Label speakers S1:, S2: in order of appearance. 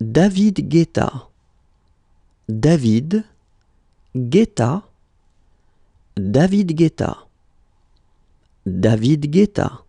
S1: David Guetta. David Guetta. David Guetta. David Guetta.